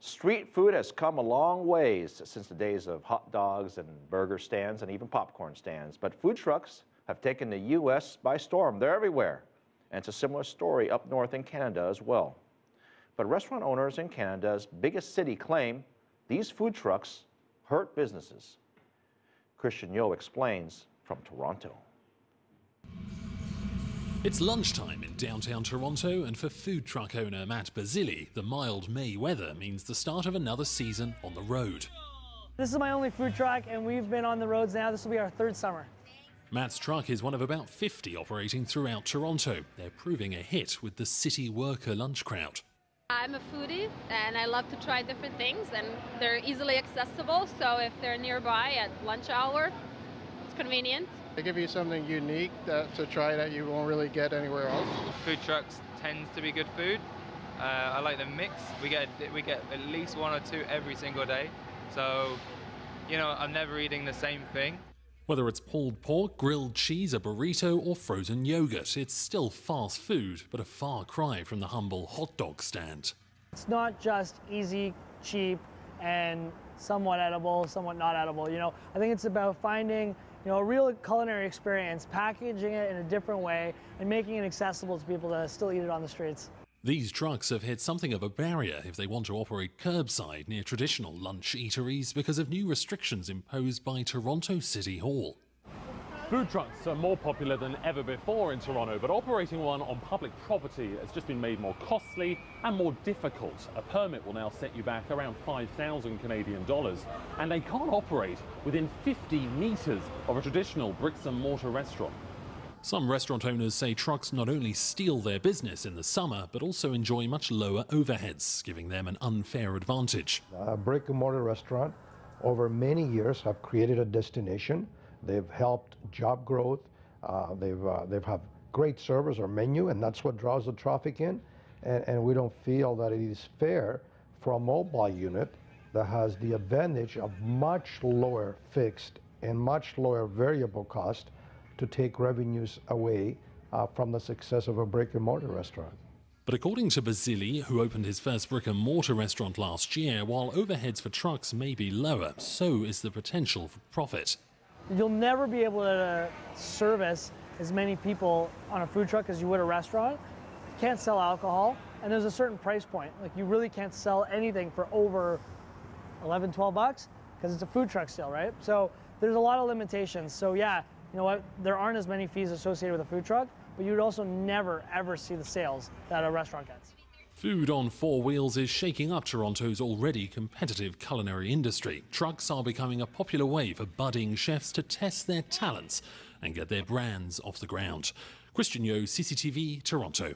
Street food has come a long ways since the days of hot dogs and burger stands and even popcorn stands. But food trucks have taken the U.S. by storm. They're everywhere. And it's a similar story up north in Canada as well. But restaurant owners in Canada's biggest city claim these food trucks hurt businesses. Kristiaan Yeo explains from Toronto. It's lunchtime downtown Toronto, and for food truck owner Matt Basile, the mild May weather means the start of another season on the road. This is my only food truck, and we've been on the roads now. This will be our third summer. Matt's truck is one of about 50 operating throughout Toronto. They're proving a hit with the city worker lunch crowd. I'm a foodie and I love to try different things and they're easily accessible so if they're nearby at lunch hour it's convenient. They give you something unique that, to try that you won't really get anywhere else. Food trucks tends to be good food. Uh, I like the mix. We get we get at least one or two every single day. So, you know, I'm never eating the same thing. Whether it's pulled pork, grilled cheese, a burrito, or frozen yogurt, it's still fast food, but a far cry from the humble hot dog stand. It's not just easy, cheap, and somewhat edible, somewhat not edible. You know, I think it's about finding you know, a real culinary experience, packaging it in a different way, and making it accessible to people to still eat it on the streets. These trucks have hit something of a barrier if they want to operate curbside near traditional lunch eateries because of new restrictions imposed by Toronto City Hall. Food trucks are more popular than ever before in Toronto, but operating one on public property has just been made more costly and more difficult. A permit will now set you back around 5,000 Canadian dollars, and they can't operate within 50 metres of a traditional bricks and mortar restaurant. Some restaurant owners say trucks not only steal their business in the summer, but also enjoy much lower overheads, giving them an unfair advantage. A brick and mortar restaurant over many years have created a destination. They've helped job growth. Uh, they've uh, they've have great service or menu, and that's what draws the traffic in. And, and we don't feel that it is fair for a mobile unit that has the advantage of much lower fixed and much lower variable cost to take revenues away uh, from the success of a brick and mortar restaurant. But according to Basile, who opened his first brick and mortar restaurant last year, while overheads for trucks may be lower, so is the potential for profit. You'll never be able to service as many people on a food truck as you would a restaurant. You can't sell alcohol, and there's a certain price point. Like you really can't sell anything for over 11, 12 bucks because it's a food truck still, right? So there's a lot of limitations. So yeah, you know what, there aren't as many fees associated with a food truck, but you would also never ever see the sales that a restaurant gets. Food on four wheels is shaking up Toronto's already competitive culinary industry. Trucks are becoming a popular way for budding chefs to test their talents and get their brands off the ground. Kristiaan Yeo, CCTV, Toronto.